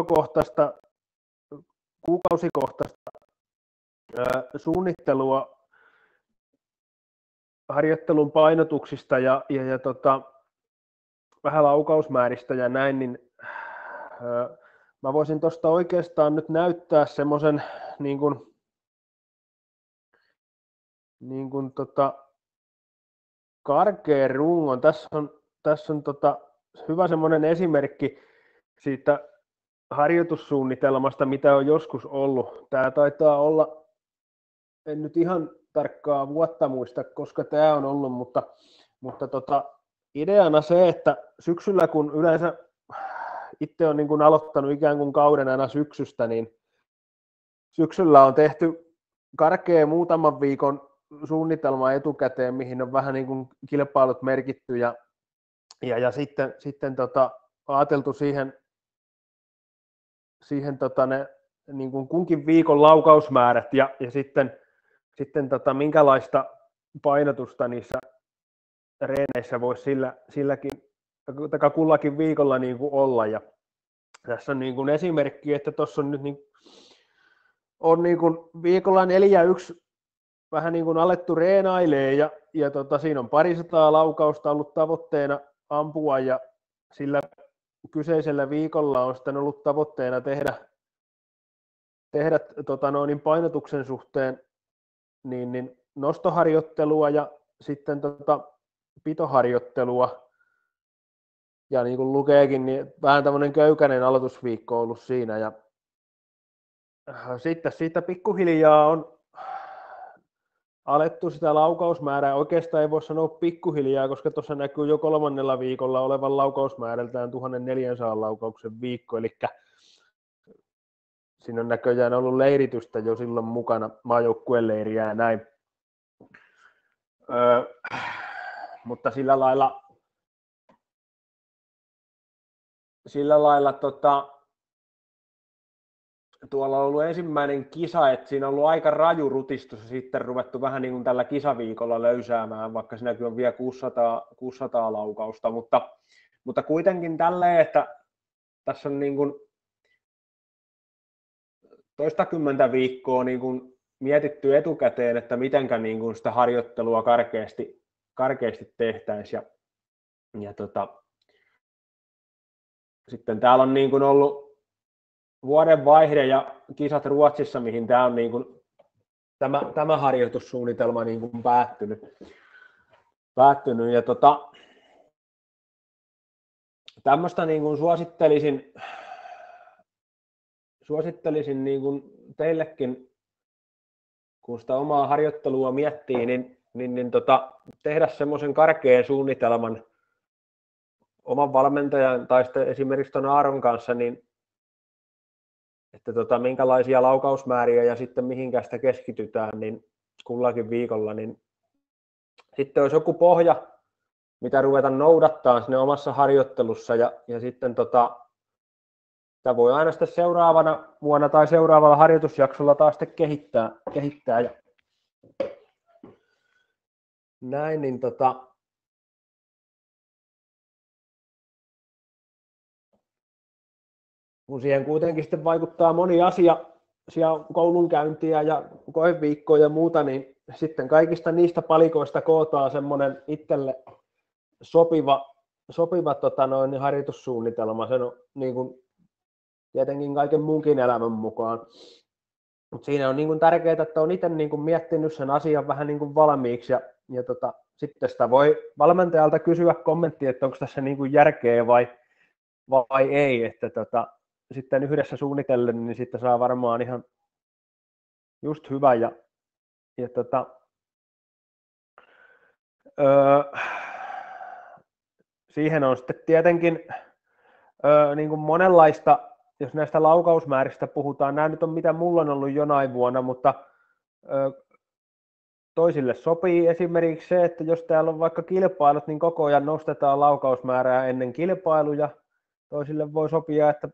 viikkokohtaista, kuukausikohtaista suunnittelua harjoittelun painotuksista ja, ja, ja tota, vähän laukausmääristä ja näin, niin mä voisin tuosta oikeastaan nyt näyttää semmoisen niin kuin, niin kuin tota, karkeen rungon. Tässä on, tässä on tota, hyvä semmoinen esimerkki siitä harjoitussuunnitelmasta, mitä on joskus ollut. Tämä taitaa olla, en nyt ihan tarkkaa vuotta muista, koska tämä on ollut, mutta, mutta tota, ideana se, että syksyllä kun yleensä itse on niin kuin aloittanut ikään kuin kauden aina syksystä, niin syksyllä on tehty karkea muutaman viikon suunnitelma etukäteen, mihin on vähän niin kuin kilpailut merkitty ja, ja, ja sitten, sitten tota, ajateltu siihen, siihen tota ne, niin kuin kunkin viikon laukausmäärät ja, ja sitten, sitten tota, minkälaista painotusta niissä reeneissä voisi sillä, silläkin, kullakin viikolla niin kuin olla. Ja tässä on niin kuin esimerkki, että tuossa on nyt niin, on niin kuin viikolla neljä yksi vähän niin kuin alettu reenailee ja, ja tota, siinä on parisataa laukausta ollut tavoitteena ampua ja sillä kyseisellä viikolla on sitten ollut tavoitteena tehdä, tehdä tota noin, niin painotuksen suhteen niin, niin nostoharjoittelua ja sitten tota, pitoharjoittelua. Ja niin kuin lukeekin, niin vähän tämmöinen köykäinen aloitusviikko on ollut siinä. Ja äh, sitten siitä pikkuhiljaa on alettu sitä laukausmäärää. Oikeastaan ei voi sanoa pikkuhiljaa, koska tuossa näkyy jo kolmannella viikolla olevan laukausmäärältään 1400 laukauksen viikko, eli siinä on näköjään ollut leiritystä jo silloin mukana, maajoukkueen leiriä ja näin. Öö, mutta sillä lailla, sillä lailla tota, tuolla on ollut ensimmäinen kisa, että siinä on ollut aika raju rutistus ja sitten ruvettu vähän niin kuin tällä kisaviikolla löysäämään, vaikka siinäkin on vielä 600, 600 laukausta, mutta, mutta kuitenkin tälleen, että tässä on niin kuin toistakymmentä viikkoa niin kuin mietitty etukäteen, että mitenkä niin kuin sitä harjoittelua karkeasti, karkeasti tehtäisiin. Ja, ja tota, sitten täällä on niin kuin ollut vuoden vaihde ja kisat Ruotsissa, mihin tämä on niin kuin, tämä, tämä harjoitussuunnitelma niin kuin päättynyt. päättynyt. Ja tota, tämmöistä niin kuin suosittelisin, suosittelisin niin kuin teillekin, kun sitä omaa harjoittelua miettii, niin, niin, niin tota, tehdä semmoisen karkean suunnitelman oman valmentajan tai sitten esimerkiksi tuon Aaron kanssa, niin että tota, minkälaisia laukausmääriä ja sitten mihinkä sitä keskitytään niin kullakin viikolla, niin sitten olisi joku pohja, mitä ruveta noudattaa sinne omassa harjoittelussa ja, ja sitten tota, sitä voi aina sitten seuraavana vuonna tai seuraavalla harjoitusjaksolla taas sitten kehittää, kehittää ja näin, niin tota, kun siihen kuitenkin sitten vaikuttaa moni asia, siellä koulunkäyntiä ja koeviikkoja ja muuta, niin sitten kaikista niistä palikoista kootaan semmoinen itselle sopiva, sopiva tota noin, harjoitussuunnitelma. Se on niin kuin, tietenkin kaiken muunkin elämän mukaan. Mutta siinä on niin kuin tärkeää, että on itse niin kuin miettinyt sen asian vähän niin kuin valmiiksi ja, ja tota, sitten sitä voi valmentajalta kysyä kommentti, että onko tässä niin kuin järkeä vai, vai ei. Että tota, sitten yhdessä suunnitellen, niin sitten saa varmaan ihan just hyvä. Ja, ja tota, öö, siihen on sitten tietenkin öö, niin kuin monenlaista, jos näistä laukausmääristä puhutaan, nämä nyt on mitä mulla on ollut jonain vuonna, mutta öö, toisille sopii esimerkiksi se, että jos täällä on vaikka kilpailut, niin koko ajan nostetaan laukausmäärää ennen kilpailuja. Toisille voi sopia, että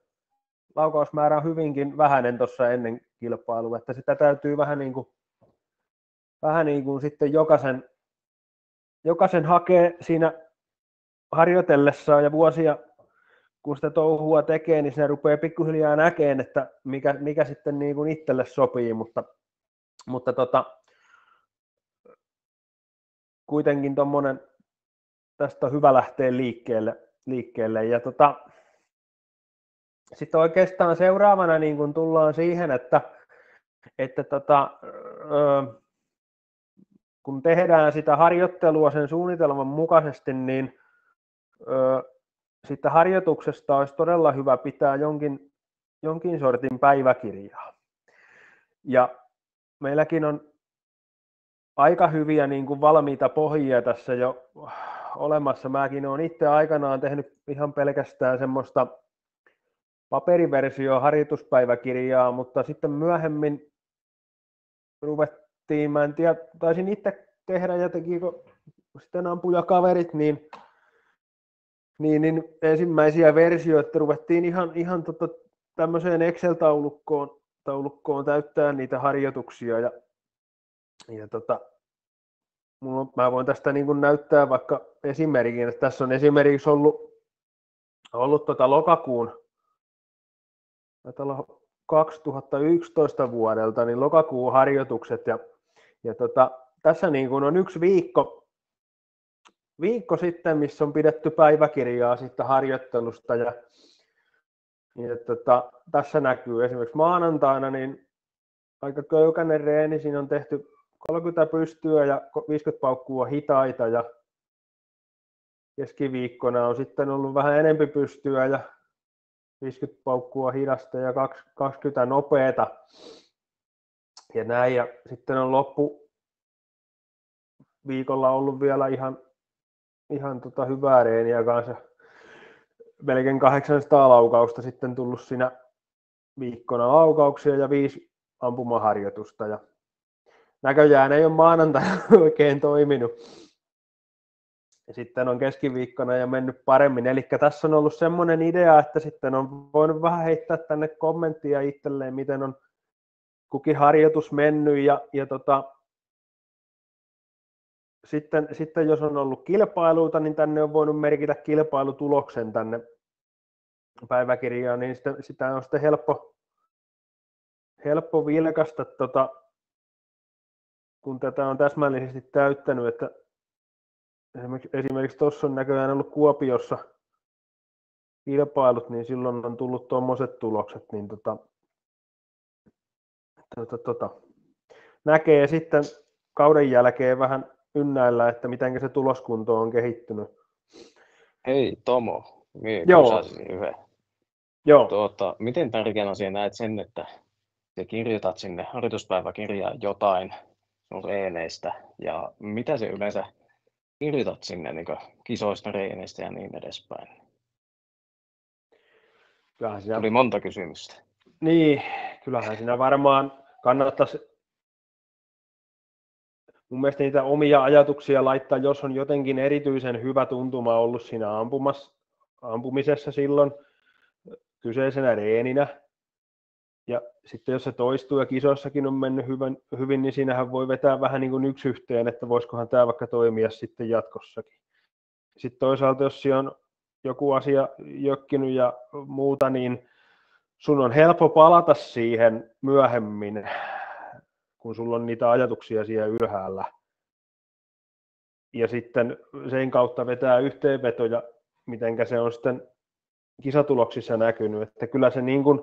laukausmäärä on hyvinkin vähäinen tuossa ennen kilpailua, että sitä täytyy vähän niin kuin, vähän niin kuin sitten jokaisen, jokaisen hakea siinä harjoitellessaan ja vuosia kun sitä touhua tekee, niin se rupeaa pikkuhiljaa näkemään, että mikä, mikä sitten niin kuin itselle sopii, mutta, mutta tota, kuitenkin tuommoinen, tästä on hyvä lähteä liikkeelle. liikkeelle. Ja tota, sitten oikeastaan seuraavana niin kun tullaan siihen, että, että tota, kun tehdään sitä harjoittelua sen suunnitelman mukaisesti, niin sitten harjoituksesta olisi todella hyvä pitää jonkin, jonkin sortin päiväkirjaa. Ja meilläkin on aika hyviä niin kuin valmiita pohjia tässä jo olemassa. Mäkin olen itse aikanaan tehnyt ihan pelkästään semmoista paperiversio harjoituspäiväkirjaa, mutta sitten myöhemmin ruvettiin, mä en tiedä, taisin itse tehdä ja tekikö sitten ampujakaverit, niin, niin, niin ensimmäisiä versioita ruvettiin ihan, ihan tota, tämmöiseen Excel-taulukkoon taulukkoon täyttää niitä harjoituksia ja, ja tota, mulla, mä voin tästä niin kuin näyttää vaikka esimerkin, että tässä on esimerkiksi ollut, ollut tota lokakuun 2011 vuodelta, niin lokakuun harjoitukset ja, ja tota, tässä niin kuin on yksi viikko, viikko sitten, missä on pidetty päiväkirjaa sitten harjoittelusta ja, ja tota, tässä näkyy. Esimerkiksi maanantaina niin aika köykäinen reeni, siinä on tehty 30 pystyä ja 50 paukkua hitaita ja keskiviikkona on sitten ollut vähän enempi pystyä ja 50 paukkua hidasta ja 20 nopeeta. Ja näin. Ja sitten on loppu viikolla ollut vielä ihan, ihan tota hyvää reeniä kanssa. Melkein 800 laukausta sitten tullut siinä viikkona laukauksia ja viisi ampumaharjoitusta. Ja näköjään ei ole maanantaina oikein toiminut. Ja sitten on keskiviikkona ja mennyt paremmin. Eli tässä on ollut semmoinen idea, että sitten on voinut vähän heittää tänne kommenttia itselleen, miten on kukin harjoitus mennyt. Ja, ja tota, sitten, sitten jos on ollut kilpailuita, niin tänne on voinut merkitä kilpailutuloksen tänne päiväkirjaan, niin sitä, sitä on sitten helppo, helppo vilkasta tota, kun tätä on täsmällisesti täyttänyt, että esimerkiksi tuossa on näköjään ollut Kuopiossa kilpailut, niin silloin on tullut tuommoiset tulokset, niin tota, tota, tota, näkee sitten kauden jälkeen vähän ynnäillä, että miten se tuloskunto on kehittynyt. Hei Tomo, minä Joo. yhden. Joo. Tuota, miten tärkeänä sinä näet sen, että te kirjoitat sinne harjoituspäiväkirjaan jotain sun reeneistä ja mitä se yleensä kirjoitat sinne niin kisoista, reeneistä ja niin edespäin? Kyllähän siinä... Tuli monta kysymystä. Niin, kyllähän siinä varmaan kannattaisi mun mielestä niitä omia ajatuksia laittaa, jos on jotenkin erityisen hyvä tuntuma ollut siinä ampumas, ampumisessa silloin kyseisenä reeninä, ja sitten jos se toistuu ja kisoissakin on mennyt hyvin, hyvin niin siinähän voi vetää vähän niin kuin yksi yhteen, että voisikohan tämä vaikka toimia sitten jatkossakin. Sitten toisaalta, jos siellä on joku asia jökkinyt ja muuta, niin sun on helppo palata siihen myöhemmin, kun sulla on niitä ajatuksia siellä ylhäällä. Ja sitten sen kautta vetää yhteenvetoja, mitenkä se on sitten kisatuloksissa näkynyt. Että kyllä se niin kuin,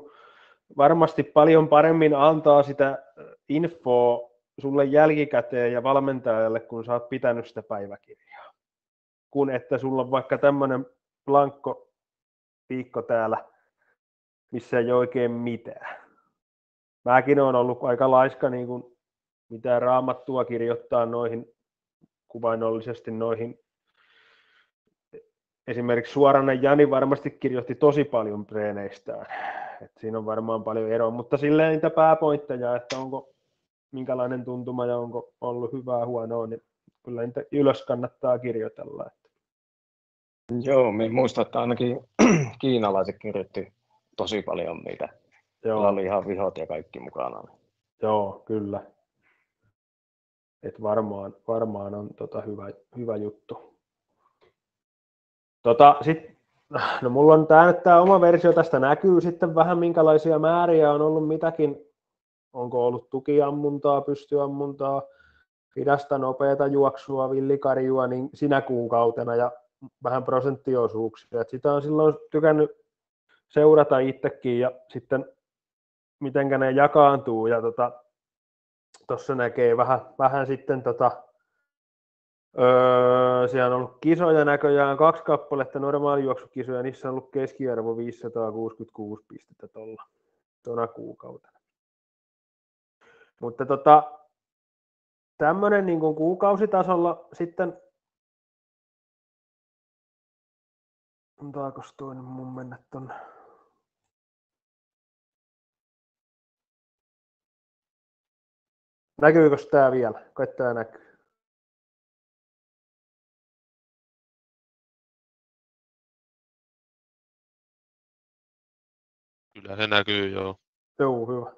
varmasti paljon paremmin antaa sitä infoa sulle jälkikäteen ja valmentajalle, kun sä oot pitänyt sitä päiväkirjaa. Kun että sulla on vaikka tämmöinen blankko viikko täällä, missä ei oikein mitään. Mäkin olen ollut aika laiska niin kuin mitään raamattua kirjoittaa noihin kuvainnollisesti noihin. Esimerkiksi suorana Jani varmasti kirjoitti tosi paljon treeneistään et siinä on varmaan paljon eroa, mutta silleen niitä pääpointteja, että onko minkälainen tuntuma ja onko ollut hyvää huonoa, niin kyllä niitä ylös kannattaa kirjoitella. Että. Joo, minä muistan, että ainakin kiinalaiset kirjoitti tosi paljon niitä. Joo. oli ihan vihot ja kaikki mukana. Joo, kyllä. Et varmaan, varmaan on tota hyvä, hyvä juttu. Tota, Sitten no mulla on tämä, tämä oma versio tästä näkyy sitten vähän minkälaisia määriä on ollut mitäkin, onko ollut tukiammuntaa, pystyammuntaa, hidasta nopeata juoksua, villikarjua niin sinä kuukautena ja vähän prosenttiosuuksia. Et sitä on silloin tykännyt seurata itsekin ja sitten miten ne jakaantuu ja tuossa tota, näkee vähän, vähän sitten tota, Öö, siellä on ollut kisoja näköjään kaksi kappaletta normaalijuoksukisoja, niissä on ollut keskiarvo 566 pistettä tuolla tuona kuukautena. Mutta tota, tämmöinen niin kuukausitasolla sitten Antaako toi mun mennä tonne? Näkyykö tämä vielä? Kai tämä näkyy. Kyllä se näkyy, joo. Joo, hyvä.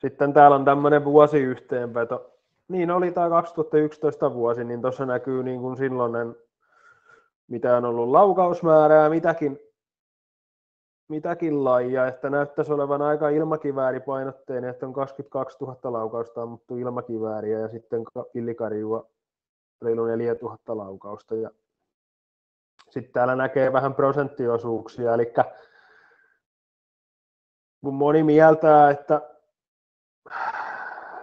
Sitten täällä on tämmöinen vuosiyhteenveto. Niin oli tämä 2011 vuosi, niin tuossa näkyy niin kuin silloinen, mitä on ollut laukausmäärää, mitäkin, mitäkin lajia, että näyttäisi olevan aika ilmakivääripainotteinen, että on 22 000 laukausta ammuttu ilmakivääriä ja sitten pillikarjua reilu 4 000 laukausta. Ja sitten täällä näkee vähän prosenttiosuuksia, eli kun moni mieltää, että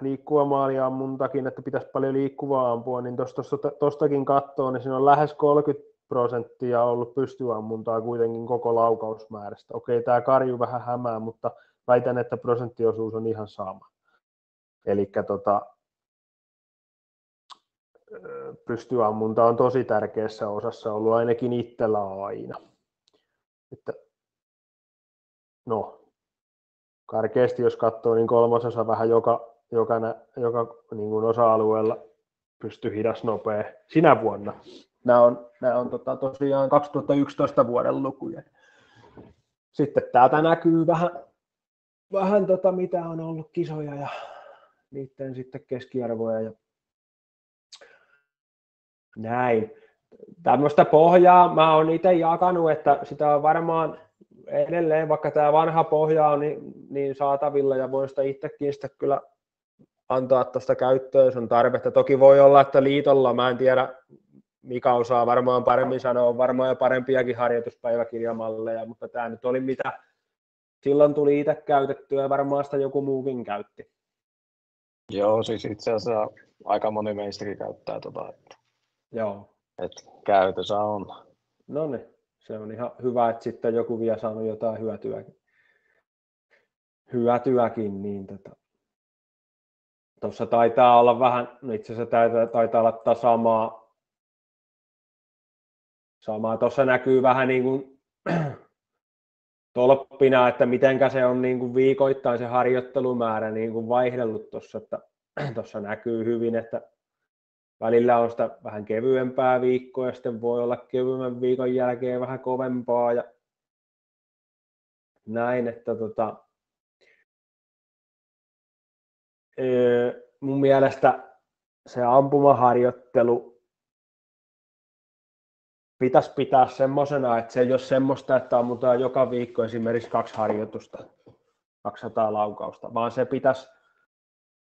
liikkuva maaliammuntakin, että pitäisi paljon liikkuvaa ampua, niin tuostakin katsoo, niin siinä on lähes 30 prosenttia ollut pystyammuntaa kuitenkin koko laukausmäärästä. Okei, tämä karju vähän hämää, mutta väitän, että prosenttiosuus on ihan sama. Eli tota, pystyammunta on tosi tärkeässä osassa ollut ainakin itsellä aina. Että, no, karkeasti jos katsoo, niin kolmasosa vähän joka, joka, joka niin kuin osa-alueella pystyy hidas nopea sinä vuonna. Nämä on, nämä on tota, tosiaan 2011 vuoden lukuja. Sitten täältä näkyy vähän, vähän tota, mitä on ollut kisoja ja niiden sitten keskiarvoja ja näin. Tämmöistä pohjaa mä oon itse jakanut, että sitä on varmaan edelleen, vaikka tämä vanha pohja on niin, niin saatavilla ja voin sitä itsekin sitä kyllä antaa tuosta käyttöön, jos on tarvetta. Toki voi olla, että liitolla, mä en tiedä, mikä osaa varmaan paremmin sanoa, on varmaan jo parempiakin harjoituspäiväkirjamalleja, mutta tämä nyt oli mitä silloin tuli itse käytettyä ja varmaan sitä joku muukin käytti. Joo, siis itse asiassa aika moni meistäkin käyttää tota, että, Joo. että käytössä on. No niin se on ihan hyvä, että sitten joku vielä saanut jotain hyötyäkin. Hyötyäkin, niin tota, tuossa taitaa olla vähän, no itse asiassa taitaa, taitaa olla samaa, samaa. Tuossa näkyy vähän niin kuin tolppina, että mitenkä se on niin kuin viikoittain se harjoittelumäärä niin kuin vaihdellut tuossa, tuossa näkyy hyvin, että välillä on sitä vähän kevyempää viikkoa ja sitten voi olla kevyemmän viikon jälkeen vähän kovempaa ja näin, että tota, mun mielestä se ampumaharjoittelu pitäisi pitää semmoisena, että se ei ole semmoista, että ammutaan joka viikko esimerkiksi kaksi harjoitusta, 200 laukausta, vaan se pitäisi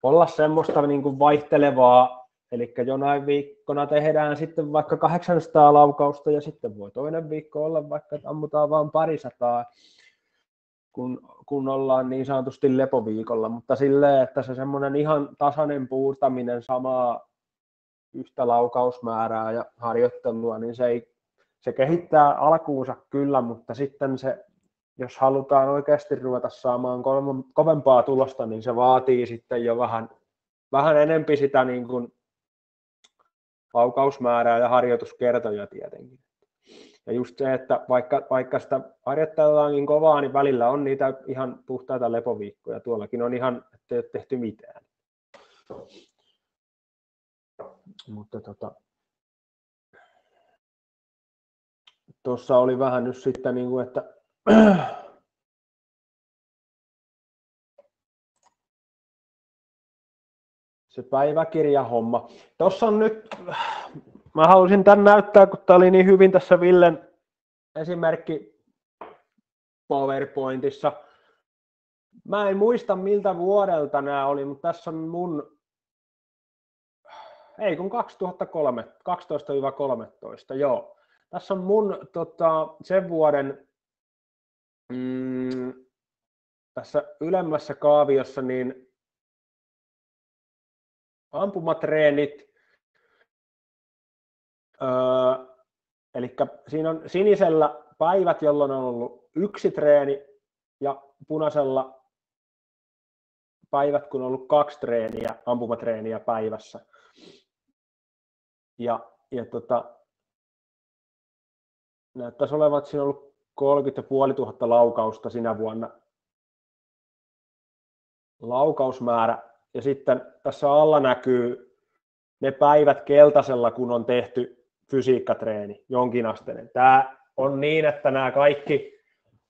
olla semmoista niin kuin vaihtelevaa Eli jonain viikkona tehdään sitten vaikka 800 laukausta ja sitten voi toinen viikko olla vaikka, että ammutaan vain parisataa, kun, kun ollaan niin sanotusti lepoviikolla, mutta silleen, että se semmoinen ihan tasainen puurtaminen samaa yhtä laukausmäärää ja harjoittelua, niin se, ei, se kehittää alkuunsa kyllä, mutta sitten se, jos halutaan oikeasti ruveta saamaan kovempaa tulosta, niin se vaatii sitten jo vähän, vähän enempi sitä niin kuin laukausmäärää ja harjoituskertoja tietenkin. Ja just se, että vaikka, vaikka sitä harjoitellaankin kovaa, niin välillä on niitä ihan puhtaita lepoviikkoja. Tuollakin on ihan, että ei ole tehty mitään. Mutta tota, tuossa oli vähän nyt sitten, niin kuin, että se päiväkirjahomma. Tuossa on nyt, mä halusin tämän näyttää, kun tämä oli niin hyvin tässä Villen, esimerkki PowerPointissa. Mä en muista miltä vuodelta nämä oli, mutta tässä on mun, ei kun 2003, 12-13, joo. Tässä on mun tota, sen vuoden mm, tässä ylemmässä kaaviossa niin ampumatreenit, öö, eli siinä on sinisellä päivät, jolloin on ollut yksi treeni ja punaisella päivät, kun on ollut kaksi treeniä, ampumatreeniä päivässä. Ja, ja tota, näyttäisi olevan, että siinä on ollut 30 500 laukausta sinä vuonna laukausmäärä. Ja sitten tässä alla näkyy ne päivät keltaisella, kun on tehty fysiikkatreeni, jonkinasteinen. Tämä on niin, että nämä kaikki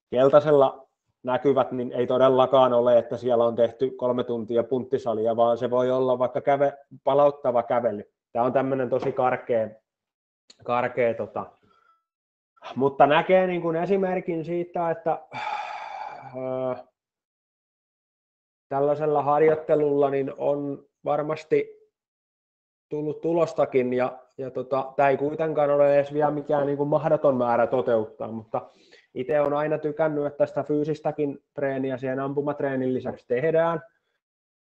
keltaisella näkyvät, niin ei todellakaan ole, että siellä on tehty kolme tuntia punttisalia, vaan se voi olla vaikka käve, palauttava kävely. Tämä on tämmöinen tosi karkea, karkea tota, mutta näkee niin kuin esimerkin siitä, että äh, tällaisella harjoittelulla niin on varmasti tullut tulostakin ja, ja tota, tämä ei kuitenkaan ole edes vielä mikään niin kuin mahdoton määrä toteuttaa, mutta itse on aina tykännyt, että sitä fyysistäkin treeniä siihen ampumatreenin lisäksi tehdään,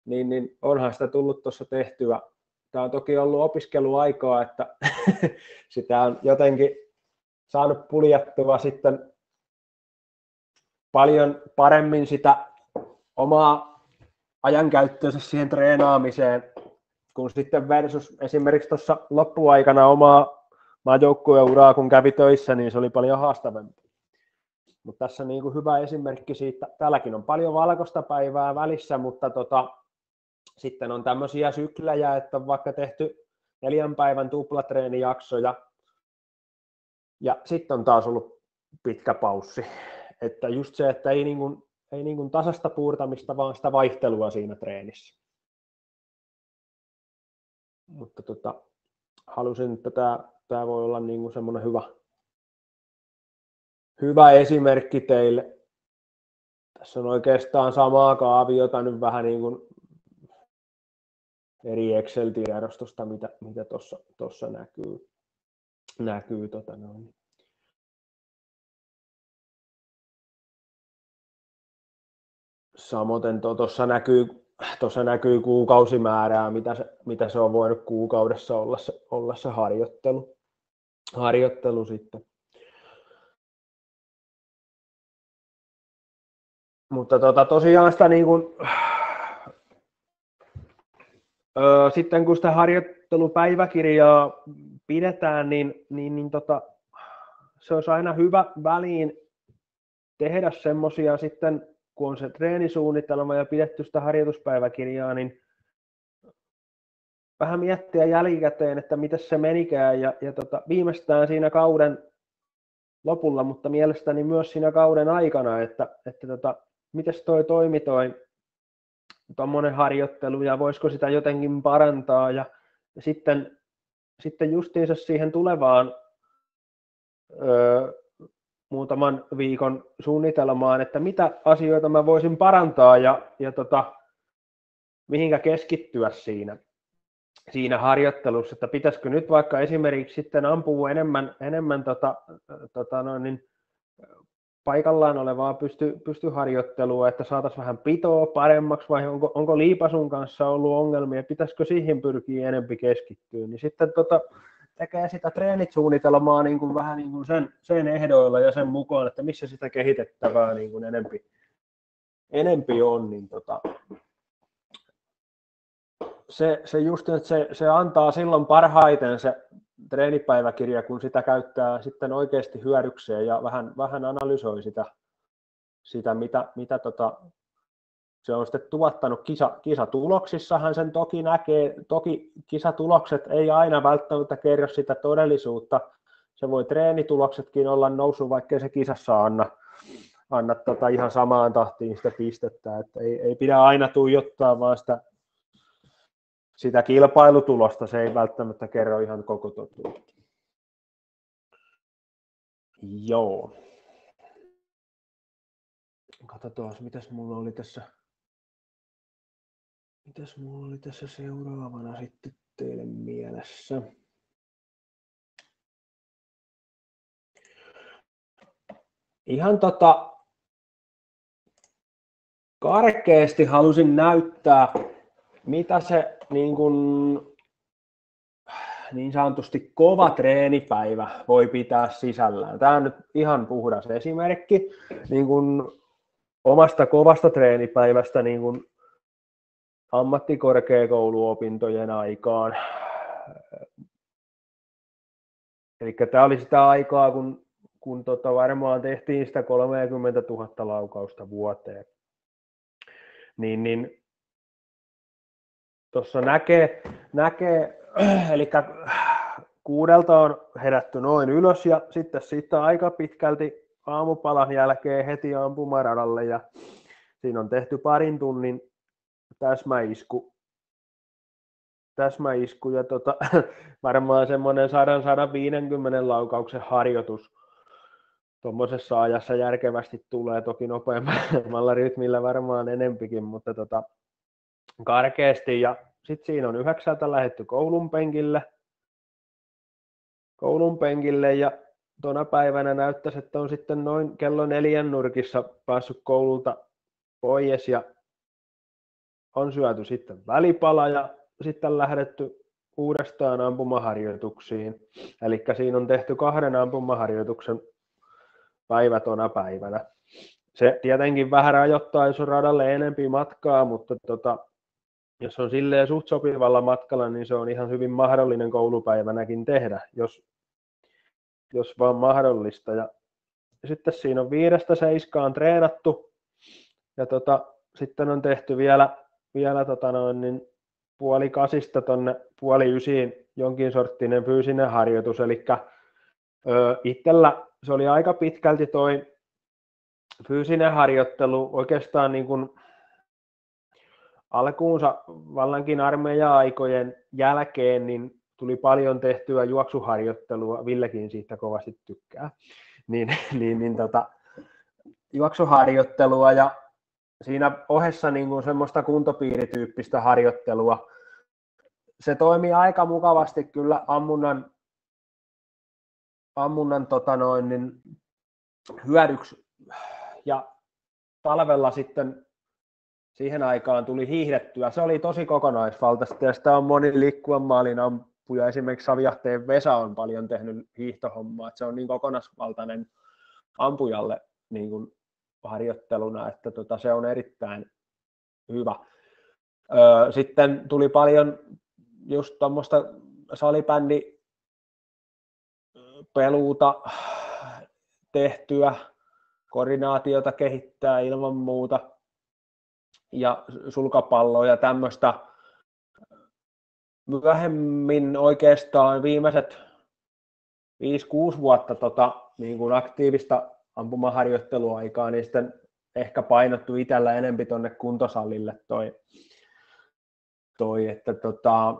niin, niin onhan sitä tullut tuossa tehtyä. Tämä on toki ollut opiskeluaikaa, että sitä on jotenkin saanut puljattua sitten paljon paremmin sitä omaa ajankäyttöönsä siihen treenaamiseen, kun sitten versus esimerkiksi tuossa loppuaikana omaa uraa, kun kävi töissä, niin se oli paljon haastavampi. Mutta tässä niin kuin hyvä esimerkki siitä, täälläkin on paljon valkoista päivää välissä, mutta tota, sitten on tämmöisiä syklejä, että on vaikka tehty neljän päivän tuplatreenijaksoja, ja sitten on taas ollut pitkä paussi. Että just se, että ei, niin kuin, ei niin kuin tasasta puurtamista, vaan sitä vaihtelua siinä treenissä. Mutta tota, halusin, että tämä, tämä voi olla niin kuin semmoinen hyvä, hyvä esimerkki teille. Tässä on oikeastaan samaa kaaviota nyt vähän niin kuin eri Excel-tiedostosta, mitä, mitä tuossa näkyy näkyy tota noin. Samoin tuossa näkyy, tuossa näkyy kuukausimäärää, mitä se, mitä se on voinut kuukaudessa olla se, olla se harjoittelu, harjoittelu sitten. Mutta tota, tosiaan sitä niin kuin, öö, sitten kun sitä harjoittelupäiväkirjaa pidetään, niin, niin, niin tota, se olisi aina hyvä väliin tehdä semmoisia sitten, kun on se treenisuunnitelma ja pidetty sitä harjoituspäiväkirjaa, niin vähän miettiä jälkikäteen, että miten se menikään. Ja, ja tota, viimeistään siinä kauden lopulla, mutta mielestäni myös siinä kauden aikana, että, että tota, miten toi toimi toi tuommoinen harjoittelu ja voisiko sitä jotenkin parantaa. Ja, ja sitten sitten justiinsa siihen tulevaan ö, muutaman viikon suunnitelmaan, että mitä asioita mä voisin parantaa ja, ja tota, mihinkä keskittyä siinä, siinä harjoittelussa, että pitäisikö nyt vaikka esimerkiksi sitten ampua enemmän, enemmän tota, tota noin, niin paikallaan olevaa pysty, pystyharjoittelua, että saataisiin vähän pitoa paremmaksi vai onko, onko liipasun kanssa ollut ongelmia, pitäisikö siihen pyrkiä enempi keskittyä, niin sitten tota, tekee sitä treenisuunnitelmaa niin kuin vähän niin kuin sen, sen ehdoilla ja sen mukaan, että missä sitä kehitettävää niin kuin enempi, enempi on, niin tota, se, se just, että se, se antaa silloin parhaiten se treenipäiväkirja, kun sitä käyttää sitten oikeasti hyödykseen ja vähän, vähän analysoi sitä, sitä mitä, mitä tota, se on sitten tuottanut kisa, kisatuloksissahan sen toki näkee, toki kisatulokset ei aina välttämättä kerro sitä todellisuutta, se voi treenituloksetkin olla noussut, vaikkei se kisassa anna, anna tota ihan samaan tahtiin sitä pistettä, että ei, ei pidä aina tuijottaa vaan sitä sitä kilpailutulosta se ei välttämättä kerro ihan koko totuutta. Joo. Katsotaan, mitäs mulla oli tässä. Mitäs mulla oli tässä seuraavana sitten teille mielessä? Ihan tota, karkeasti halusin näyttää, mitä se niin, kuin, niin sanotusti kova treenipäivä voi pitää sisällään. Tämä on nyt ihan puhdas esimerkki niin kuin omasta kovasta treenipäivästä niin kuin ammattikorkeakouluopintojen aikaan. Eli tämä oli sitä aikaa, kun, kun tota varmaan tehtiin sitä 30 000 laukausta vuoteen. Niin, niin tuossa näkee, näkee eli kuudelta on herätty noin ylös ja sitten siitä aika pitkälti aamupalan jälkeen heti ampumaradalle ja siinä on tehty parin tunnin täsmäisku, täsmäisku ja tota, varmaan semmoinen 100-150 laukauksen harjoitus tuommoisessa ajassa järkevästi tulee, toki nopeammalla rytmillä varmaan enempikin, mutta tota, karkeasti. Ja sitten siinä on yhdeksältä lähetty koulun penkille, koulun penkille ja tuona päivänä näyttäisi, että on sitten noin kello neljän nurkissa päässyt koululta pois ja on syöty sitten välipala ja sitten lähdetty uudestaan ampumaharjoituksiin. Eli siinä on tehty kahden ampumaharjoituksen päivä tuona päivänä. Se tietenkin vähän rajoittaa, jos on radalle enempi matkaa, mutta tota, jos on silleen suht sopivalla matkalla, niin se on ihan hyvin mahdollinen koulupäivänäkin tehdä, jos, jos vaan mahdollista. Ja sitten siinä on viidestä seiskaan treenattu ja tota, sitten on tehty vielä, vielä tota noin, niin puoli kasista tuonne puoli ysiin jonkin sorttinen fyysinen harjoitus, eli itsellä se oli aika pitkälti toi fyysinen harjoittelu oikeastaan niin kuin alkuunsa vallankin armeija-aikojen jälkeen niin tuli paljon tehtyä juoksuharjoittelua, Villekin siitä kovasti tykkää, niin, niin, niin tota, juoksuharjoittelua ja siinä ohessa niin kuin semmoista kuntopiirityyppistä harjoittelua. Se toimii aika mukavasti kyllä ammunnan, ammunnan tota noin, niin hyödyksi ja talvella sitten siihen aikaan tuli hiihdettyä. Se oli tosi kokonaisvaltaista ja sitä on moni liikkuvan maalin ampuja. Esimerkiksi Savjahteen Vesa on paljon tehnyt hiihtohommaa. Että se on niin kokonaisvaltainen ampujalle niin kuin harjoitteluna, että tota, se on erittäin hyvä. Sitten tuli paljon just tuommoista salibändi peluuta tehtyä, koordinaatiota kehittää ilman muuta ja sulkapalloa ja tämmöistä. Myöhemmin oikeastaan viimeiset 5-6 vuotta tota, niin kuin aktiivista ampumaharjoitteluaikaa, niin sitten ehkä painottu itsellä enempi tuonne kuntosalille toi, toi että tota,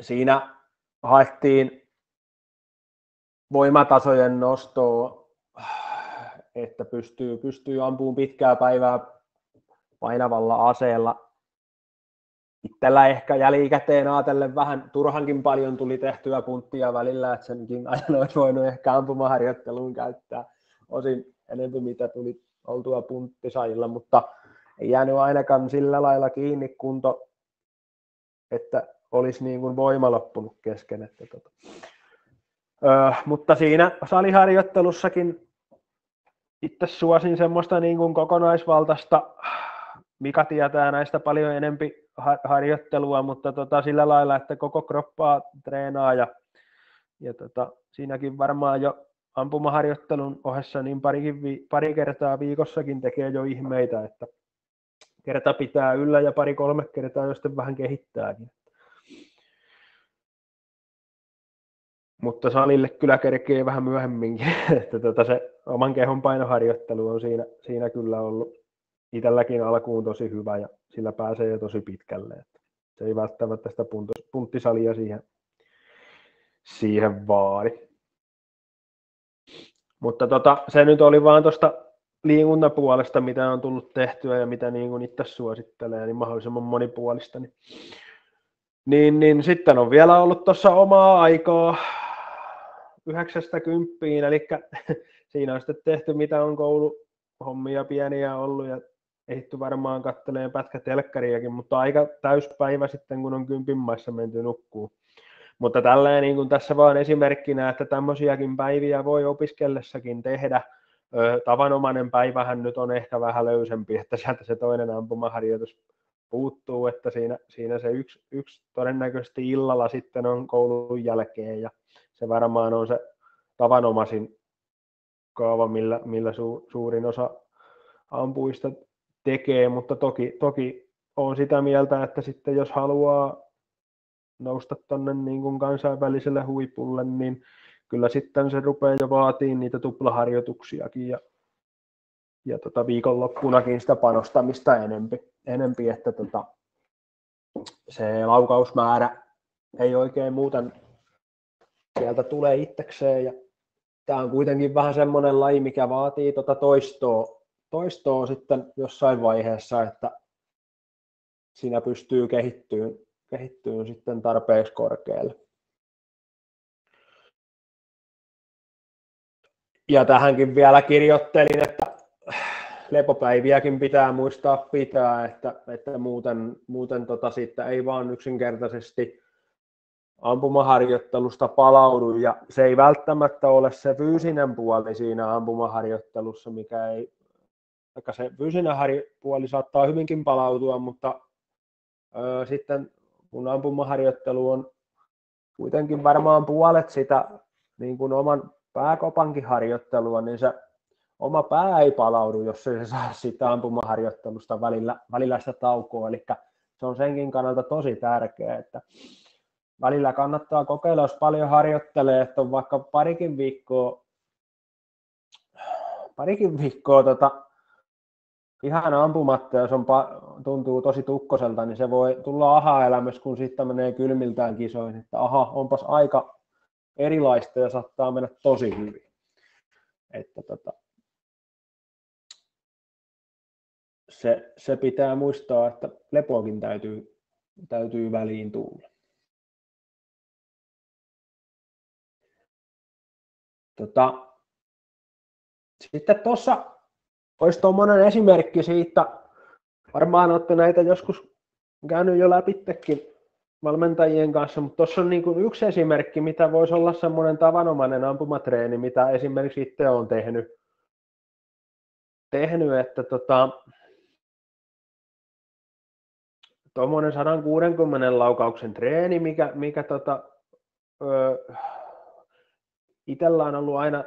siinä haettiin voimatasojen nostoa, että pystyy, pystyy ampumaan pitkää päivää painavalla aseella. Itsellä ehkä jälkikäteen ajatellen vähän turhankin paljon tuli tehtyä punttia välillä, että senkin ajan olisi voinut ehkä ampumaharjoitteluun käyttää osin enemmän mitä tuli oltua punttisajilla, mutta ei jäänyt ainakaan sillä lailla kiinni kunto, että olisi niin kuin voima loppunut kesken. Että tota. öö, mutta siinä saliharjoittelussakin itse suosin semmoista niin kuin kokonaisvaltaista Mika tietää näistä paljon enempi harjoittelua, mutta tota, sillä lailla, että koko kroppaa treenaa ja, ja tota, siinäkin varmaan jo ampumaharjoittelun ohessa niin parikin vi, pari kertaa viikossakin tekee jo ihmeitä, että kerta pitää yllä ja pari-kolme kertaa jo sitten vähän kehittääkin. Mutta salille kyllä kerkee vähän myöhemminkin, että tota se oman kehon painoharjoittelu on siinä, siinä kyllä ollut itselläkin alkuun tosi hyvä ja sillä pääsee jo tosi pitkälle. Että se ei välttämättä sitä punttisalia siihen, siihen vaadi. Mutta tota, se nyt oli vaan tuosta liikuntapuolesta, mitä on tullut tehtyä ja mitä niin kuin itse suosittelee, niin mahdollisimman monipuolista. Niin, niin, niin sitten on vielä ollut tuossa omaa aikaa yhdeksästä kymppiin, eli siinä on sitten tehty mitä on kouluhommia pieniä ollut ja ehditty varmaan katteleen pätkätelkkariakin, mutta aika täyspäivä sitten, kun on kympin maissa menty nukkuun. Mutta tälleen niin kuin tässä vaan esimerkkinä, että tämmöisiäkin päiviä voi opiskellessakin tehdä. Tavanomainen päivähän nyt on ehkä vähän löysempi, että sieltä se toinen ampumaharjoitus puuttuu, että siinä, siinä se yksi, yksi todennäköisesti illalla sitten on koulun jälkeen ja se varmaan on se tavanomaisin kaava, millä, millä su, suurin osa ampuista tekee, mutta toki, toki on sitä mieltä, että sitten jos haluaa nousta tuonne niin kansainväliselle huipulle, niin kyllä sitten se rupeaa jo vaatii niitä tuplaharjoituksiakin ja, ja tota viikonloppunakin sitä panostamista enempi, enempi että tota, se laukausmäärä ei oikein muuten sieltä tule itsekseen ja tämä on kuitenkin vähän semmoinen laji, mikä vaatii tota toistoa, toistoa sitten jossain vaiheessa, että siinä pystyy kehittyyn, kehittyyn sitten tarpeeksi korkealle. Ja tähänkin vielä kirjoittelin, että lepopäiviäkin pitää muistaa pitää, että, että muuten, muuten tota sitten ei vaan yksinkertaisesti ampumaharjoittelusta palaudu ja se ei välttämättä ole se fyysinen puoli siinä ampumaharjoittelussa, mikä ei, vaikka se fyysinen puoli saattaa hyvinkin palautua, mutta ö, sitten kun ampumaharjoittelu on kuitenkin varmaan puolet sitä niin kuin oman pääkopankin harjoittelua, niin se oma pää ei palaudu, jos ei se saa sitä ampumaharjoittelusta välillä, välillä sitä taukoa. Eli se on senkin kannalta tosi tärkeää, että välillä kannattaa kokeilla, jos paljon harjoittelee, että on vaikka parikin viikkoa, parikin viikkoa tota, ihan ampumatta, jos on, tuntuu tosi tukkoselta, niin se voi tulla aha-elämässä, kun sitten menee kylmiltään kisoihin, että aha, onpas aika erilaista ja saattaa mennä tosi hyvin. Että tota, se, se pitää muistaa, että lepoakin täytyy, täytyy väliin tulla. Tota, sitten tuossa olisi tuommoinen esimerkki siitä, varmaan olette näitä joskus käynyt jo läpittekin valmentajien kanssa, mutta tuossa on niin kuin yksi esimerkki, mitä voisi olla semmoinen tavanomainen ampumatreeni, mitä esimerkiksi itse olen tehnyt, tehnyt että tota, tuommoinen 160 laukauksen treeni, mikä, mikä tota, ö, itsellä on ollut aina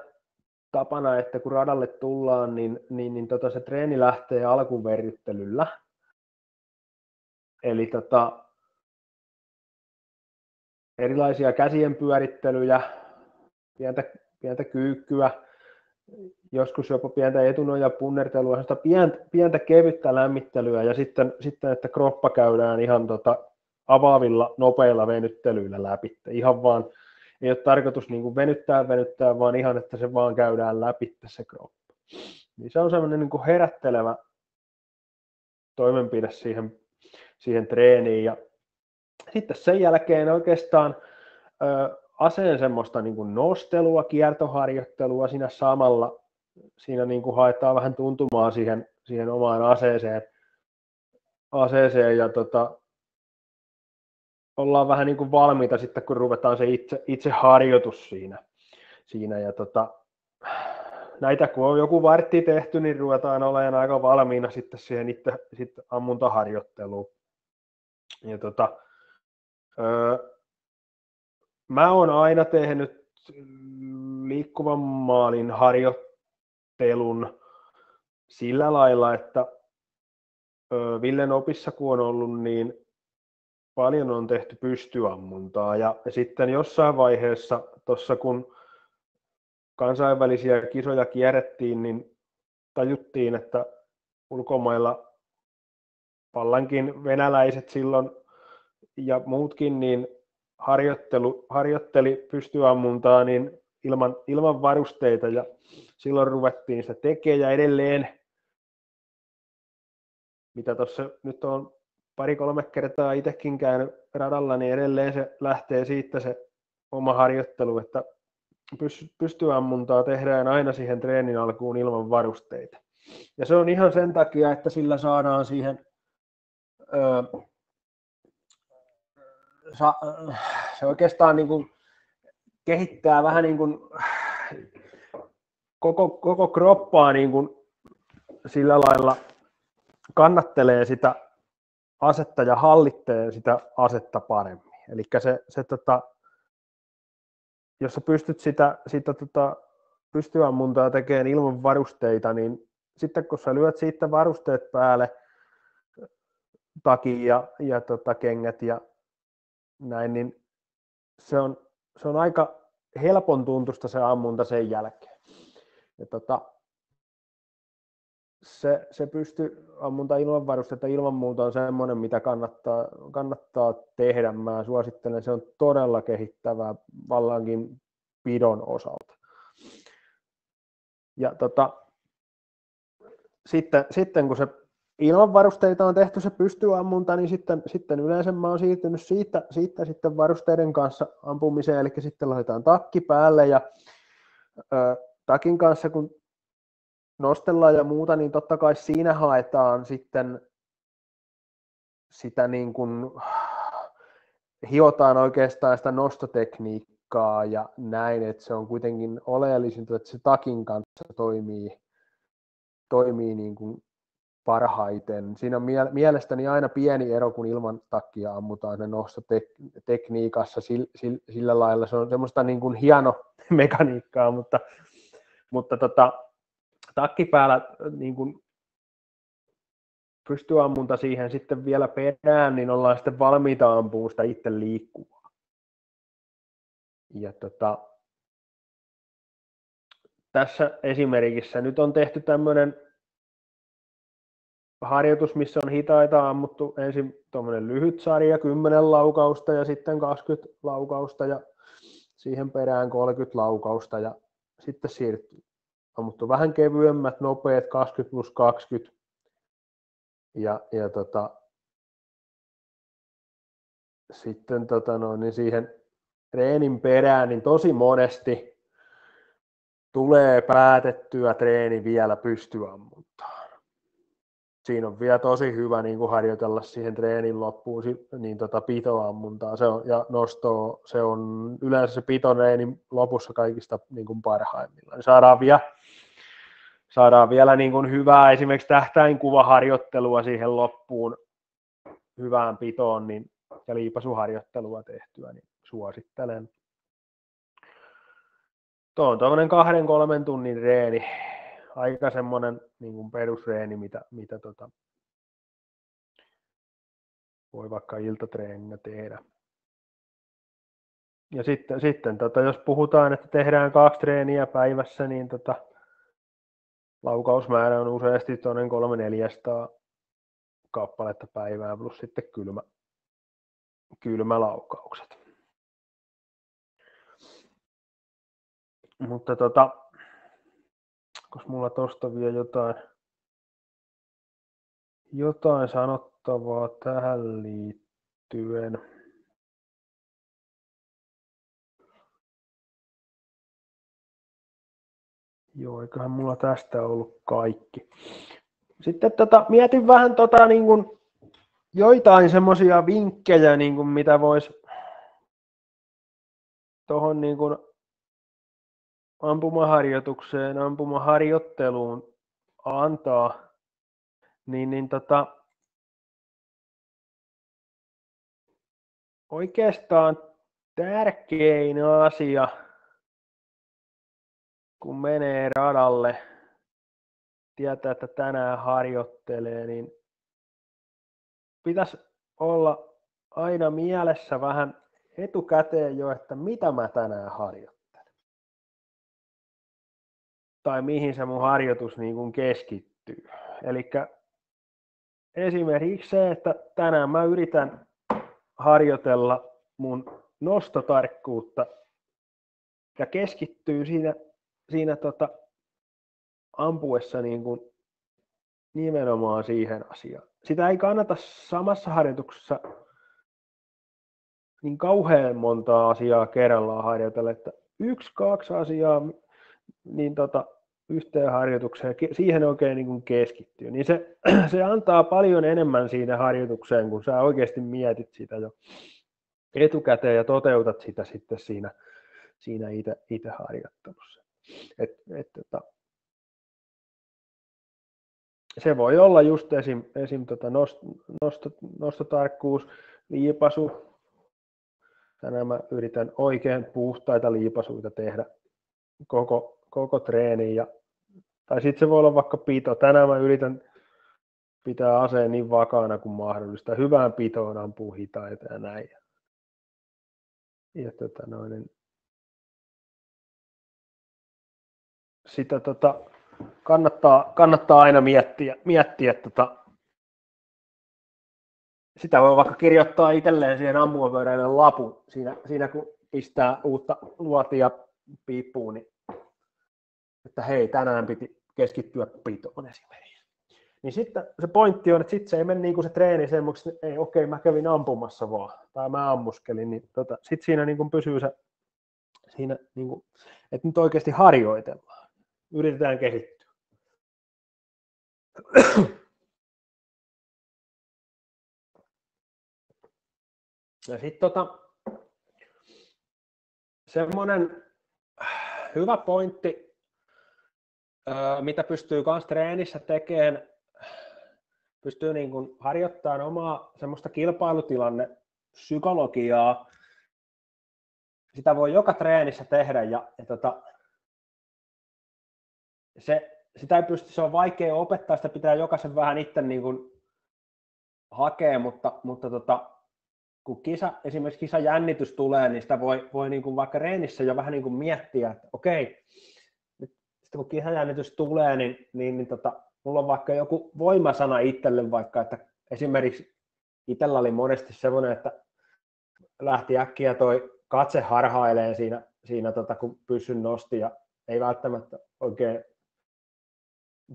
tapana, että kun radalle tullaan, niin, niin, niin tota se treeni lähtee alkuverryttelyllä. Eli tota, erilaisia käsien pyörittelyjä, pientä, pientä kyykkyä, joskus jopa pientä etunoja punnertelua, pientä, pientä kevyttä lämmittelyä ja sitten, sitten että kroppa käydään ihan tota avaavilla nopeilla venyttelyillä läpi. Ihan vaan ei ole tarkoitus niin kuin venyttää, venyttää, vaan ihan, että se vaan käydään läpi se kroppa. Niin se on semmoinen niin kuin herättelevä toimenpide siihen, siihen treeniin. Ja sitten sen jälkeen oikeastaan ö, aseen semmoista niin kuin nostelua, kiertoharjoittelua siinä samalla. Siinä niin kuin haetaan vähän tuntumaa siihen, siihen omaan aseeseen, aseeseen ja tota, ollaan vähän niin kuin valmiita sitten, kun ruvetaan se itse, itse harjoitus siinä. siinä ja tota, näitä kun on joku vartti tehty, niin ruvetaan olemaan aika valmiina sitten siihen itse sitten ammuntaharjoitteluun. Ja tota, öö, mä oon aina tehnyt liikkuvan maalin harjoittelun sillä lailla, että öö, Villen opissa kun on ollut, niin paljon on tehty pystyammuntaa. Ja sitten jossain vaiheessa tuossa kun kansainvälisiä kisoja kierrettiin, niin tajuttiin, että ulkomailla vallankin venäläiset silloin ja muutkin niin harjoittelu, harjoitteli pystyammuntaa, niin ilman, ilman varusteita. Ja silloin ruvettiin sitä tekemään ja edelleen, mitä tuossa nyt on pari-kolme kertaa itsekin käynyt radalla, niin edelleen se lähtee siitä se oma harjoittelu, että pystyammuntaa tehdään aina siihen treenin alkuun ilman varusteita. Ja se on ihan sen takia, että sillä saadaan siihen öö, sa, se oikeastaan niin kuin kehittää vähän niin kuin koko, koko kroppaa niin kuin sillä lailla kannattelee sitä asetta ja hallitsee sitä asetta paremmin. Eli se, se tota, jos sä pystyt sitä, sitä tota, pystyammuntaa tekemään ilman varusteita, niin sitten kun sä lyöt siitä varusteet päälle, takia ja, ja tota, kengät ja näin, niin se on, se on aika helpon tuntusta se ammunta sen jälkeen. Ja tota, se, se pysty ammunta ilman varustetta ilman muuta on semmoinen, mitä kannattaa, kannattaa tehdä. Mä suosittelen, se on todella kehittävää vallankin pidon osalta. Ja tota, sitten, sitten kun se ilman varusteita on tehty se pystyammunta, niin sitten, sitten yleensä mä oon siirtynyt siitä, siitä sitten varusteiden kanssa ampumiseen, eli sitten laitetaan takki päälle ja ö, takin kanssa kun nostellaan ja muuta, niin totta kai siinä haetaan sitten sitä niin kuin, hiotaan oikeastaan sitä nostotekniikkaa ja näin, että se on kuitenkin oleellisinta, että se takin kanssa toimii, toimii niin kuin parhaiten. Siinä on mielestäni aina pieni ero, kun ilman takia ammutaan ne nostotekniikassa sillä, sillä lailla. Se on semmoista niin kuin hieno mekaniikkaa, mutta, mutta tota, takkipäällä niin kuin pystyy ammunta siihen sitten vielä perään, niin ollaan sitten valmiita ampumaan sitä itse liikkuvaa. Ja tota, tässä esimerkissä nyt on tehty tämmöinen harjoitus, missä on hitaita ammuttu ensin tuommoinen lyhyt sarja, 10 laukausta ja sitten 20 laukausta ja siihen perään 30 laukausta ja sitten siirtyy. Ammuttu vähän kevyemmät, nopeat, 20 plus 20 ja, ja tota, sitten tota no, niin siihen treenin perään, niin tosi monesti tulee päätettyä treeni vielä pystyammuntaan siinä on vielä tosi hyvä niin kuin harjoitella siihen treenin loppuun niin tota pitoammuntaa se on, ja nostoa. Se on yleensä se pitoneenin lopussa kaikista niin kuin parhaimmillaan. Saadaan vielä, saadaan vielä niin kuin hyvää esimerkiksi tähtäinkuvaharjoittelua siihen loppuun hyvään pitoon niin, ja liipasuharjoittelua tehtyä, niin suosittelen. Tuo on tuommoinen kahden kolmen tunnin reeni, aika semmoinen niin kuin perusreeni, mitä, mitä tota, voi vaikka iltatreeninä tehdä. Ja sitten, sitten tota, jos puhutaan, että tehdään kaksi treeniä päivässä, niin tota, laukausmäärä on useasti toinen 300 kappaletta päivää plus sitten kylmä, kylmälaukaukset. Mutta tota, Onko mulla tosta vielä jotain, jotain sanottavaa tähän liittyen? Joo, eiköhän mulla tästä ollut kaikki. Sitten tota, mietin vähän tota, niin kuin, joitain semmoisia vinkkejä, niin kuin, mitä voisi tuohon niin kuin, ampumaharjoitukseen, ampumaharjoitteluun antaa, niin, niin tota, oikeastaan tärkein asia, kun menee radalle, tietää, että tänään harjoittelee, niin pitäisi olla aina mielessä vähän etukäteen jo, että mitä mä tänään harjoittelen tai mihin se mun harjoitus niin kuin keskittyy. Eli esimerkiksi se, että tänään mä yritän harjoitella mun nostotarkkuutta ja keskittyy siinä, siinä tota, ampuessa niin kuin nimenomaan siihen asiaan. Sitä ei kannata samassa harjoituksessa niin kauhean montaa asiaa kerrallaan harjoitella, että yksi, kaksi asiaa niin tota, yhteen harjoitukseen, siihen oikein niin kuin keskittyy, niin se, se antaa paljon enemmän siinä harjoitukseen, kun sä oikeasti mietit sitä jo etukäteen ja toteutat sitä sitten siinä, siinä itse, harjoittelussa. Et, et, tota, se voi olla just esim, esim tota nost, nosto, nostotarkkuus, liipasu. Tänään mä yritän oikein puhtaita liipasuita tehdä koko, koko treeni. Ja, tai sitten se voi olla vaikka pito. Tänään mä yritän pitää aseen niin vakaana kuin mahdollista. Hyvään pitoon ampuu hitaita ja näin. Ja tota noin, sitä tota, kannattaa, kannattaa aina miettiä, miettiä tota, sitä voi vaikka kirjoittaa itselleen siihen ammuvapöydälle lapun siinä, siinä, kun pistää uutta luotia piippuun, niin että hei, tänään piti keskittyä pitoon esimerkiksi. Niin sitten se pointti on, että sitten se ei mene niin kuin se treeni semmoiksi, että ei, okei, mä kävin ampumassa vaan, tai mä ammuskelin, niin tota, sitten siinä niin kuin pysyy se, siinä, niin kuin, että nyt oikeasti harjoitellaan, yritetään kehittyä. Ja sitten tota, semmoinen hyvä pointti, mitä pystyy myös treenissä tekemään, pystyy niin kuin harjoittamaan omaa semmoista kilpailutilanne psykologiaa. Sitä voi joka treenissä tehdä ja, ja tota, se sitä ei pysty, se on vaikea opettaa, sitä pitää jokaisen vähän itse niin kuin hakea, mutta, mutta tota, kun kisa, esimerkiksi kisan jännitys tulee, niin sitä voi, voi niin kuin vaikka reenissä jo vähän niin kuin miettiä, että okei, nyt sitten kun kisajännitys tulee, niin, niin, niin tota, mulla on vaikka joku voimasana itselle vaikka, että esimerkiksi itsellä oli monesti semmoinen, että lähti äkkiä toi katse harhailee siinä, siinä tota, kun pysyn nosti ja ei välttämättä oikein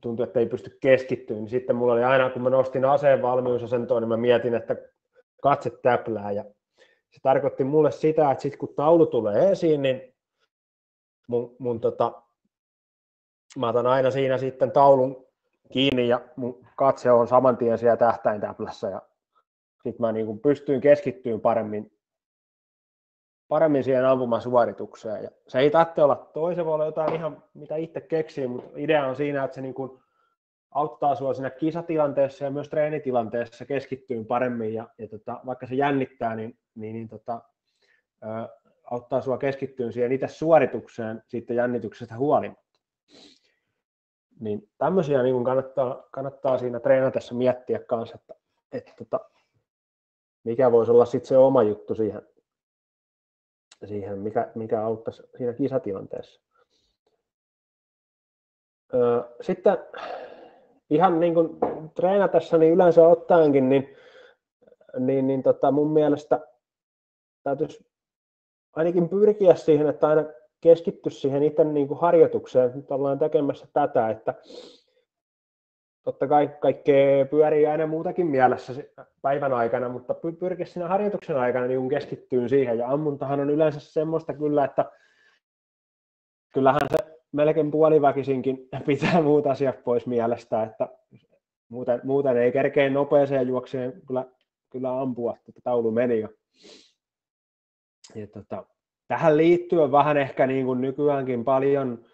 tuntui, että ei pysty keskittymään, niin sitten mulla oli aina, kun mä nostin aseen valmiusasentoon, niin mä mietin, että katse täplää. Ja se tarkoitti mulle sitä, että sitten kun taulu tulee esiin, niin mun, mun tota, mä otan aina siinä sitten taulun kiinni ja mun katse on saman tien siellä tähtäintäplässä ja sitten mä niin pystyin keskittymään paremmin paremmin siihen ampumasuoritukseen. Ja se ei tarvitse olla toi, se voi olla jotain ihan mitä itse keksii, mutta idea on siinä, että se niin kuin auttaa sinua siinä kisatilanteessa ja myös treenitilanteessa keskittyyn paremmin ja, ja tota, vaikka se jännittää, niin, niin, niin tota, ö, auttaa sinua keskittyyn siihen itse suoritukseen siitä jännityksestä huolimatta. Niin tämmöisiä niin kannattaa, kannattaa siinä treenatessa miettiä kanssa, että, että tota, mikä voisi olla sitten se oma juttu siihen, siihen, mikä, mikä auttaisi siinä kisatilanteessa. Sitten ihan niin kuin treenatessa niin yleensä ottaenkin, niin, niin, niin tota mun mielestä täytyisi ainakin pyrkiä siihen, että aina keskittyisi siihen itse niin kuin harjoitukseen. Nyt ollaan tekemässä tätä, että totta kai kaikkea pyörii aina muutakin mielessä päivän aikana, mutta pyrkiä siinä harjoituksen aikana niin keskittyyn siihen. Ja ammuntahan on yleensä semmoista kyllä, että kyllähän se melkein puoliväkisinkin pitää muut asiat pois mielestä, että muuten, muuten ei kerkeä nopeeseen juokseen kyllä, kyllä ampua, että taulu meni jo. Ja tota, tähän liittyen vähän ehkä niin kuin nykyäänkin paljon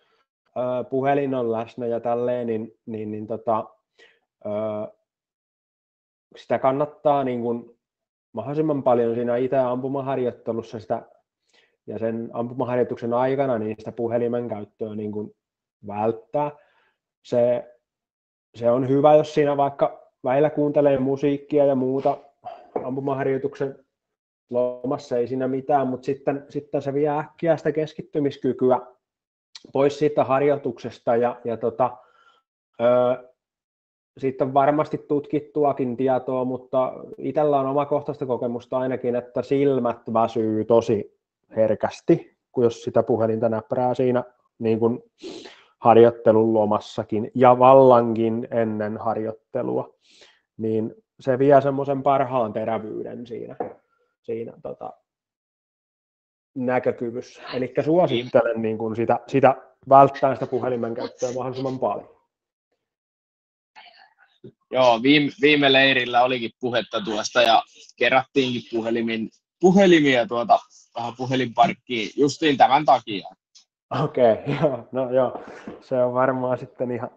puhelin on läsnä ja tälleen, niin, niin, niin tota, sitä kannattaa niin kuin mahdollisimman paljon siinä itse ampumaharjoittelussa sitä, ja sen ampumaharjoituksen aikana niin sitä puhelimen käyttöä niin kuin välttää. Se, se on hyvä, jos siinä vaikka välillä kuuntelee musiikkia ja muuta ampumaharjoituksen lomassa, ei siinä mitään, mutta sitten, sitten se vie äkkiä sitä keskittymiskykyä pois siitä harjoituksesta ja, ja tota, siitä on varmasti tutkittuakin tietoa, mutta itsellä on omakohtaista kokemusta ainakin, että silmät väsyy tosi herkästi, kuin jos sitä puhelinta näppärää siinä niin kuin harjoittelun lomassakin ja vallankin ennen harjoittelua, niin se vie semmoisen parhaan terävyyden siinä, siinä tota, näkökyvyssä. Eli suosittelen niin kuin sitä, sitä välttää sitä puhelimen käyttöä mahdollisimman paljon. Joo, viime, viime leirillä olikin puhetta tuosta ja kerättiinkin puhelimin, puhelimia tuota vähän puhelinparkkiin justiin tämän takia. Okei, okay, joo, no joo, se on varmaan sitten ihan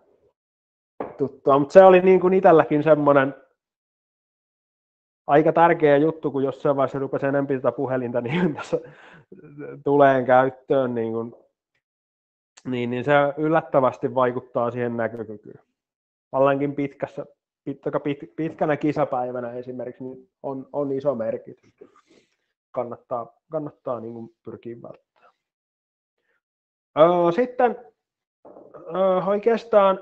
tuttua, mutta se oli niin kuin itselläkin semmoinen aika tärkeä juttu, kun jossain vaiheessa rupesi enemmän tätä puhelinta niin tässä tuleen käyttöön, niin, kuin, niin, niin se yllättävästi vaikuttaa siihen näkökykyyn. Vallankin pitkässä, pit, pit, pitkänä kisapäivänä esimerkiksi niin on, on iso merkitys. Kannattaa, kannattaa niin kuin pyrkiä välttämään. Sitten oikeastaan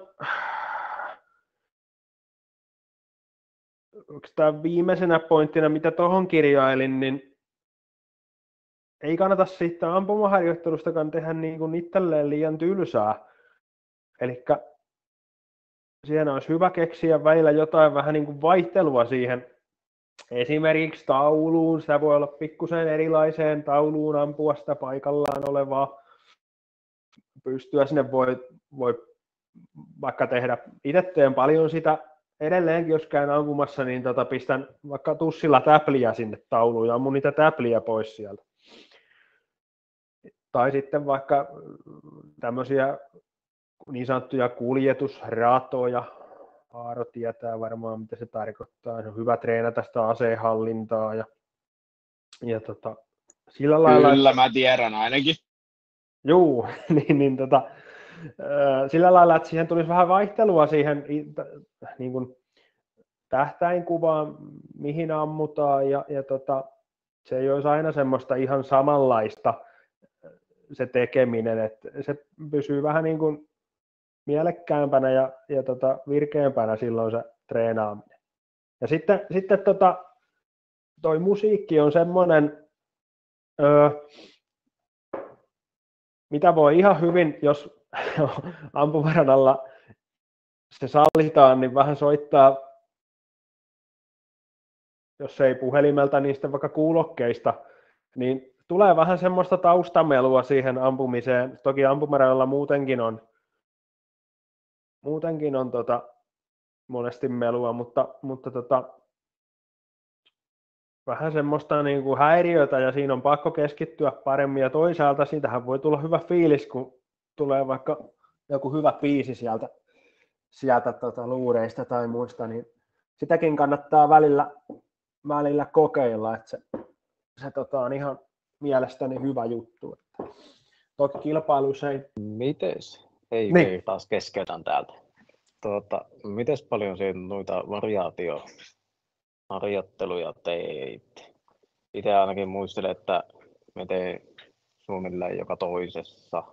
tämä viimeisenä pointtina, mitä tuohon kirjailin, niin ei kannata sitten ampumaharjoittelustakaan tehdä niin kuin itselleen liian tylsää. Eli siinä olisi hyvä keksiä välillä jotain vähän niin kuin vaihtelua siihen esimerkiksi tauluun. Sitä voi olla pikkusen erilaiseen tauluun ampua sitä paikallaan olevaa. Pystyä sinne voi, voi vaikka tehdä, itse teen paljon sitä edelleenkin, jos käyn ampumassa, niin tota, pistän vaikka tussilla täpliä sinne tauluun ja ammun niitä täpliä pois sieltä. Tai sitten vaikka tämmöisiä niin sanottuja kuljetusratoja. Aaro tietää varmaan, mitä se tarkoittaa. Se on hyvä treenata sitä asehallintaa ja, ja tota, sillä lailla... Kyllä, mä tiedän ainakin. Juu, niin, niin tota, sillä lailla, että siihen tulisi vähän vaihtelua siihen niin kuin tähtäinkuvaan, mihin ammutaan, ja, ja tota, se ei olisi aina semmoista ihan samanlaista se tekeminen, että se pysyy vähän niin kuin mielekkäämpänä ja, ja tota, virkeämpänä silloin se treenaaminen. Ja sitten, sitten tota, toi musiikki on semmoinen, öö, mitä voi ihan hyvin, jos ampumaradalla se sallitaan, niin vähän soittaa, jos ei puhelimelta, niin sitten vaikka kuulokkeista, niin tulee vähän semmoista taustamelua siihen ampumiseen. Toki ampumaradalla muutenkin on, muutenkin on tota, monesti melua, mutta, mutta tota, vähän semmoista niin kuin häiriötä ja siinä on pakko keskittyä paremmin ja toisaalta siitähän voi tulla hyvä fiilis, kun tulee vaikka joku hyvä biisi sieltä, sieltä tota, luureista tai muista, niin sitäkin kannattaa välillä, välillä kokeilla, että se, se tota, on ihan mielestäni hyvä juttu. Toki kilpailuissa ei... Mites? Ei, niin. ei taas keskeytän täältä. Tuota, mites paljon siinä noita variaatio harjoitteluja teit? Itse ainakin muistelen, että me tein suunnilleen joka toisessa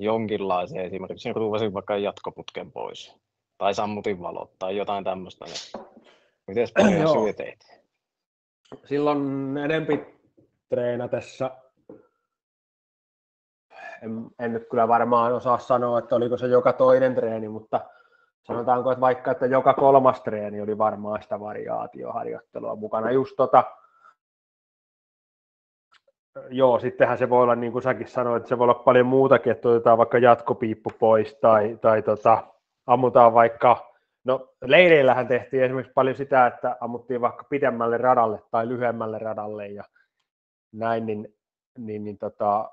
jonkinlaisen esimerkiksi ruuvasin vaikka jatkoputken pois tai sammutin valot tai jotain tämmöistä. Niin miten paljon syö teit? Silloin enempi treenatessa en, en nyt kyllä varmaan osaa sanoa, että oliko se joka toinen treeni, mutta sanotaanko, että vaikka että joka kolmas treeni oli varmaan sitä variaatioharjoittelua mukana. Just tota, joo, sittenhän se voi olla, niin kuin säkin sanoit, että se voi olla paljon muutakin, että otetaan vaikka jatkopiippu pois tai, tai tota, ammutaan vaikka, no leireillähän tehtiin esimerkiksi paljon sitä, että ammuttiin vaikka pidemmälle radalle tai lyhyemmälle radalle ja näin, niin, niin, niin tota,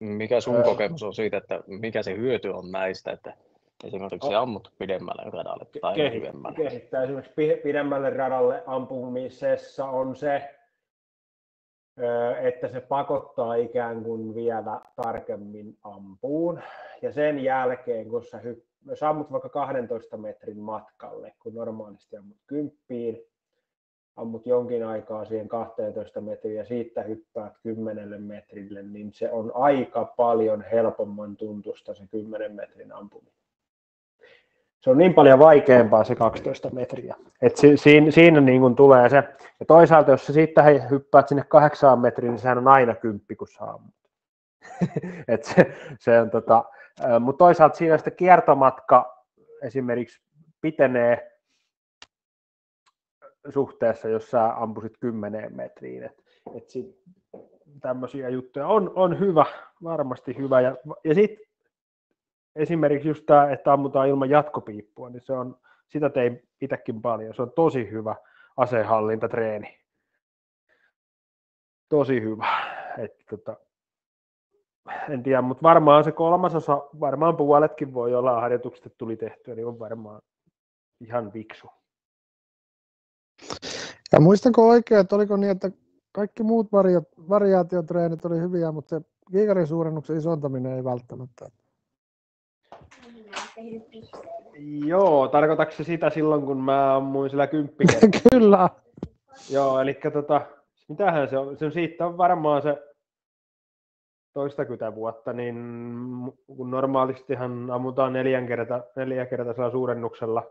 mikä sun öö, kokemus on siitä, että mikä se hyöty on näistä, että esimerkiksi ammut pidemmälle radalle tai kehit, lyhyemmälle? Kehittää esimerkiksi pidemmälle radalle ampumisessa on se, että se pakottaa ikään kuin vielä tarkemmin ampuun. Ja sen jälkeen, kun sä, hypp- jos ammut vaikka 12 metrin matkalle, kun normaalisti ammut kymppiin, ammut jonkin aikaa siihen 12 metriä ja siitä hyppäät 10 metrille, niin se on aika paljon helpomman tuntusta se 10 metrin ampuminen. se on niin paljon vaikeampaa se 12 metriä. Et si, siinä, siinä niin kuin tulee se. Ja toisaalta, jos sä siitä hyppäät sinne kahdeksaan metriin, niin sehän on aina kymppi, kun saa Et se, se on tota, mutta toisaalta siinä sitten kiertomatka esimerkiksi pitenee suhteessa, jos sä ampusit 10 metriin. Et, et sit, tämmöisiä juttuja on, on hyvä, varmasti hyvä. Ja, ja sitten esimerkiksi just tämä, että ammutaan ilman jatkopiippua, niin se on, sitä tein itsekin paljon. Se on tosi hyvä asehallintatreeni. Tosi hyvä. Et, tota, en tiedä, mutta varmaan se kolmasosa, varmaan puoletkin voi olla harjoitukset tuli tehtyä, niin on varmaan ihan viksu. Ja muistanko oikein, että oliko niin, että kaikki muut variaatiotreenit oli hyviä, mutta se kiikarin suurennuksen isontaminen ei välttämättä. Joo, tarkoitatko se sitä silloin, kun mä ammuin sillä kymppi? Kyllä. Joo, eli tota, mitähän se on? Se on siitä on varmaan se toistakymmentä vuotta, niin kun normaalistihan ammutaan neljän kerta, neljä kertaisella suurennuksella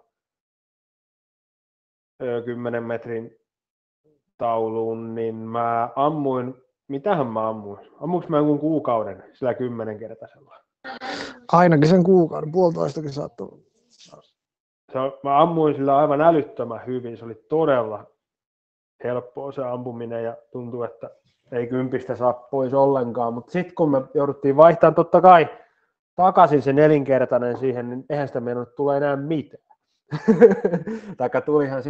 10 metrin tauluun, niin mä ammuin, mitähän mä ammuin? Ammuinko mä jonkun kuukauden sillä kymmenenkertaisella? Ainakin sen kuukauden, puolitoistakin saattoi. Se, mä ammuin sillä aivan älyttömän hyvin, se oli todella helppoa se ampuminen ja tuntuu, että ei kympistä saa pois ollenkaan, mutta sitten kun me jouduttiin vaihtamaan totta kai takaisin se nelinkertainen siihen, niin eihän sitä mennyt tule enää mitään. Taikka tulihan